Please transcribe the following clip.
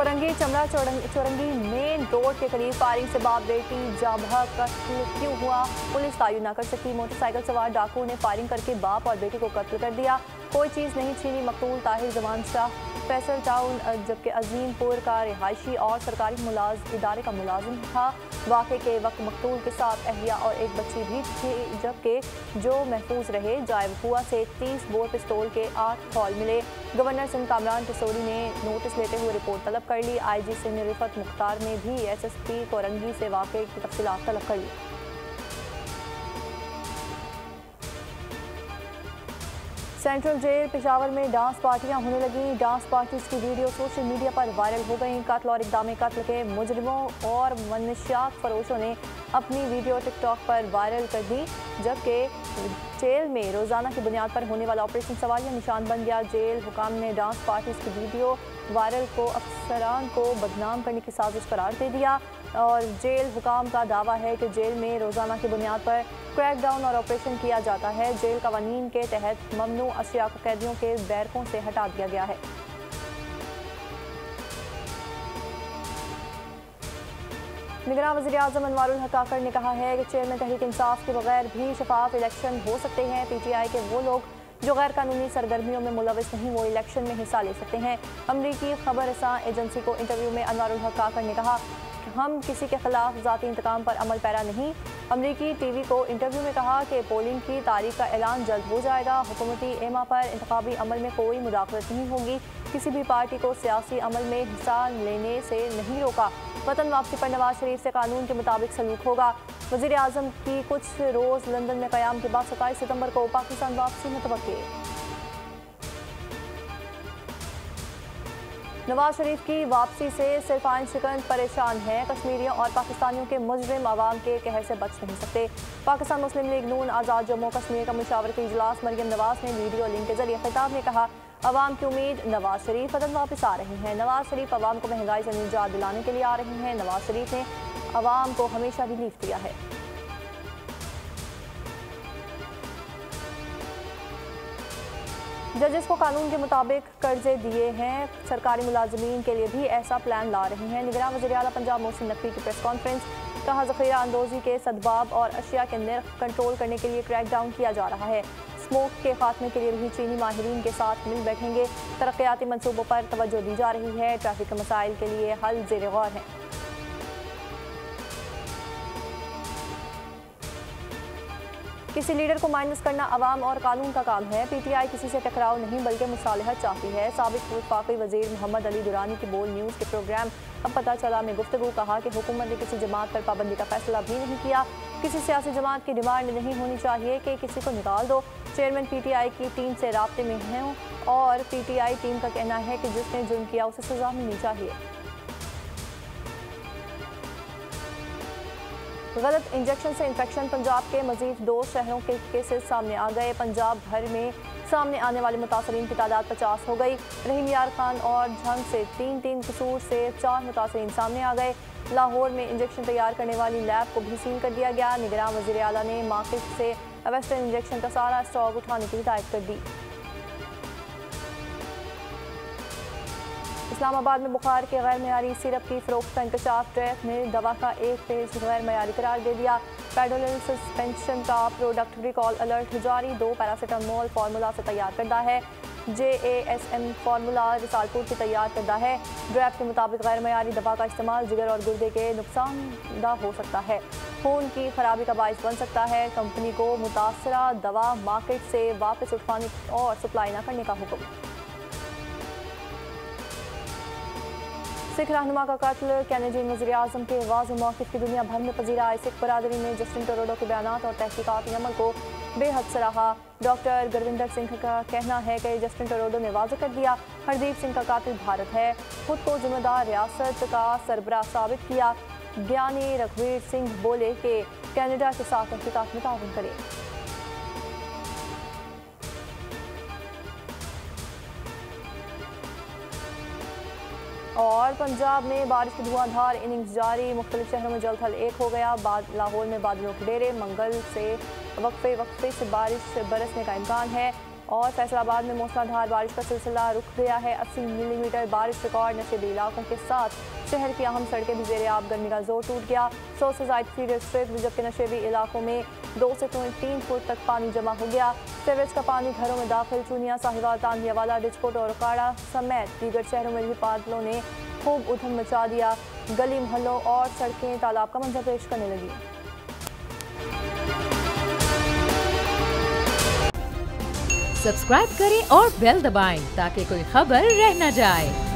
कोरंगी चमड़ा चौरंगी main road के करीब फायरिंग से बाप बेटी जाबहा कत्ल क्यों हुआ? पुलिस तायु ना कर सकी, मोटरसाइकिल सवार डाकू ने फायरिंग करके बाप और बेटी को कत्ल कर दिया। कोई चीज़ नहीं छीनी, मकतूल ताहिर जमान शाह। फैसल टाउन जबकि अजीमपुर का रिहायशी और सरकारी मुलाज इदारे का मुलाजिम था। वाक़े के वक्त मकतूल के साथ अहिया और एक बच्ची भी थी, जबकि जो महफूज रहे जायबुआ से 30 बोर पिस्तौल के आठ हॉल मिले। गवर्नर सिंह कामरान टिसोरी ने नोटिस लेते हुए रिपोर्ट तलब कर ली। आई जी सिंह रिफत मुख्तार ने भी एस एस पी कोरंगी से वाक़े की तफसी तलब कर ली। सेंट्रल जेल पिशावर में डांस पार्टियाँ होने लगी। डांस पार्टीज़ की वीडियो सोशल मीडिया पर वायरल हो गई। कत्ल और इकदाम कत्ल के मुजरमों और मनशियात फरोशों ने अपनी वीडियो टिकटॉक पर वायरल कर दी, जबकि जेल में रोज़ाना की बुनियाद पर होने वाला ऑपरेशन सवालिया निशान बन गया। जेल हुकाम ने डांस पार्टीज़ की वीडियो वायरल को अफसरान को बदनाम करने की साजिश करार दे दिया। और जेल हुकाम का दावा है कि जेल में रोज़ाना की बुनियाद पर क्रैकडाउन और ऑपरेशन किया जाता है। जेल कवानीन के तहत ममनू अशिया को कैदियों के बैरकों से हटा दिया गया है। निगरान वजी अजम अनवारुल हकाकर ने कहा है कि चेयरमैन तहरीक इंसाफ के बगैर भी शफाफ इलेक्शन हो सकते हैं। पी टी आई के वो लोग जो गैर कानूनी सरगर्मियों में मुलविस नहीं, वो इलेक्शन में हिस्सा ले सकते हैं। अमरीकी खबर एजेंसी को इंटरव्यू में अनवारुल हकाकर ने कहा कि हम किसी के खिलाफ जतीी इंतकाम पर अमल पैरा नहीं। अमरीकी टी वी को इंटरव्यू में कहा कि पोलिंग की तारीख का ऐलान जल्द हो जाएगा। हुकूमती एमा पर इंतबी अमल में कोई मुदाखलत नहीं होगी। किसी भी पार्टी को सियासी अमल में हिस्सा लेने से नहीं रोका। वतन वापसी पर नवाज़ शरीफ से कानून के मुताबिक सलूक होगा। वजी अजम की कुछ रोज़ लंदन में क्याम के बाद सताईस सितंबर को पाकिस्तान वापसी मुतव नवाज़ शरीफ की वापसी से सिर्फ़ आइन शिकन परेशान है। कश्मीरियों और पाकिस्तानियों के मुजरिम आवाम के कहर से बच नहीं सकते। पाकिस्तान मुस्लिम लीग नून आज़ाद जम्मू कश्मीर का मुशावरती इजलास मरियम नवाज़ ने वीडियो लिंक के ज़रिए खिताब में कहा अवाम की उम्मीद, नवाज़ शरीफ वतन वापस आ रहे हैं। नवाज़ शरीफ अवाम को महँगाई से निजात दिलाने के लिए आ रहे हैं। नवाज़ शरीफ ने अवाम को हमेशा रिलीफ दिया है। जजेस को कानून के मुताबिक कर्जे दिए हैं। सरकारी मुलाजमीन के लिए भी ऐसा प्लान ला रहे हैं। निगरान वजी अला पंजाब मोहसिन नकवी की प्रेस कॉन्फ्रेंस कहा जखीरा अंदोजी के सदबाब और अशिया के निर्ख कंट्रोल करने के लिए क्रैक डाउन किया जा रहा है। स्मोक के खात्मे के लिए भी चीनी माहरीन के साथ मिल बैठेंगे। तरक्याती मनसूबों पर तवज्जो दी जा रही है। ट्रैफ़िक के मसाइल के लिए हल जेर गौर हैं। किसी लीडर को माइनस करना आवाम और कानून का काम है। पीटीआई किसी से टकराव नहीं, बल्कि मुसालहत चाहती है। सबक वफाकी वज़ीर मोहम्मद अली दुरानी की बोल न्यूज़ के प्रोग्राम अब पता चला। में गुफ्तु कहा कि हुकूमत ने किसी जमात पर पाबंदी का फैसला भी नहीं किया। किसी सियासी जमात की डिमांड नहीं होनी चाहिए कि किसी को निकाल दो। चेयरमैन पीटीआई की टीम से रबते में हैं और पीटीआई टीम का कहना है कि जिसने जुर्म किया उसे सजा मिलनी चाहिए। गलत इंजेक्शन से इंफेक्शन पंजाब के मजीद दो शहरों के केसेस सामने आ गए। पंजाब भर में सामने आने वाले मुतासरीन की तादाद पचास हो गई। रहीम यार खान और झंग से तीन तीन कसूर से चार मुतासरीन सामने आ गए। लाहौर में इंजेक्शन तैयार करने वाली लैब को भी सील कर दिया गया। निगरान वजी अला ने मार्केट से वेस्टर्न इंजेक्शन का सारा स्टॉक उठाने की हिदायत कर दी। इस्लामाबाद में बुखार के गैर मैारी सिरप की फरोख्त का इंकशाफ, ट्रैक ने दवा का एक पेज गैर मैारी करार दे दिया। पेडोल सस्पेंशन का प्रोडक्ट रिकॉल अलर्ट जारी, दो पैरासीटामोल फार्मूला से तैयार करता है। J A S M formula Risalpur की तैयार करता है। ड्रैप के मुताबिक गैर मैारी दवा का इस्तेमाल जिगर और गुर्दे के नुकसानदा हो सकता है। खून की खराबी का बायस बन सकता है। कंपनी को मुतासरा दवा मार्केट से वापस उठवाने और सप्लाई न करने का हुक्म। सिख रहनुमा का कत्ल कैनेडियन वजी अजम के वाज मौक़ की दुनिया भर में पजीरा आए सिख बरदरी ने जस्टिन टोरोडो के बयान और तहकीकती अमल को बेहद सराहा। डॉक्टर गुरविंदर सिंह का कहना है कि जस्टिन टोरोडो ने वाज कर दिया। हरदीप सिंह का कातिल भारत है। खुद को जिम्मेदार रियासत का सरबरा साबित किया। ज्ञानी रघुवीर सिंह बोले कि कैनेडा के साथ तहकीकत में ताउन करें। और पंजाब में बारिश की धुआंधार, इनिंग्स जारी, मुख्तलिफ़ शहरों में जलथल एक हो गया। बाद लाहौर में बादलों के डेरे, मंगल से वक्फे वक्फे से बारिश बरसने का इम्कान है। और फैसलाबाद में मूसलाधार बारिश का सिलसिला रुक गया है। अस्सी मिलीमीटर बारिश रिकॉर्ड नशेबी इलाकों के साथ शहर की अहम सड़कें भी जेर आब, गर्मी का ज़ोर टूट गया। सौ से जायद फीडर जबकि नशेबी इलाकों में दो से तीन फुट तक पानी जमा हो गया। सीवरेज का पानी घरों में दाखिल, चुनिया, साहिवाल तानियावाला डिचकोट और काड़ा समेत दीगर शहरों में भी बादलों ने खूब उधम मचा दिया, गली मोहल्लों और सड़कें तालाब का मंजर पेश करने लगी। सब्सक्राइब करें और बेल दबाएँ ताकि कोई खबर रह न जाए।